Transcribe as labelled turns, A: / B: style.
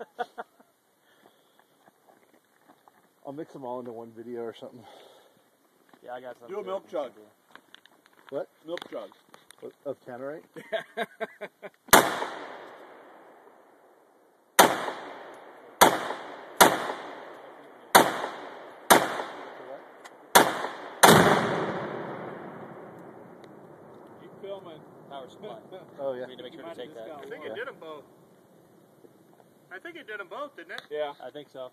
A: I'll mix them all into one video or something.
B: Yeah, I got some.
C: Do a milk jug.
A: What?
C: Milk jug.
A: Of- Of Tannerite?
C: Keep filming.
B: Power supply.
A: Oh yeah.
B: Need to make sure
C: You
B: to take that.
C: just
D: I think it did them both. I think it did them both, didn't it?
C: Yeah.
B: I think so.